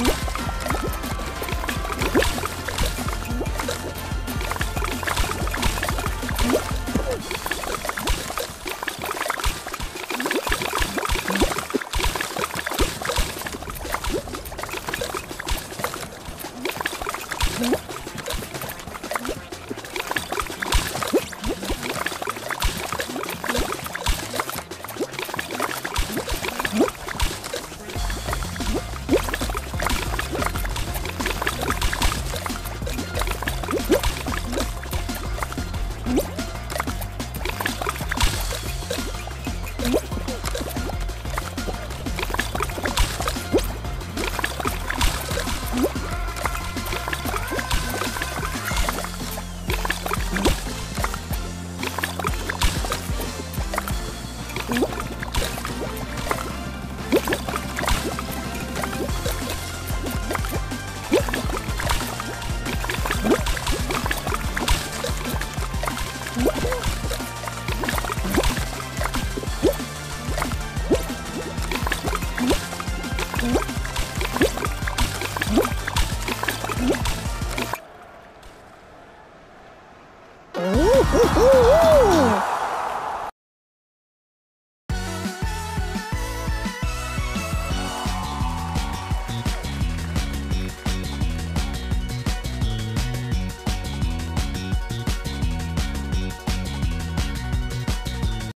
Mm-hmm. У-ху-ху-ху!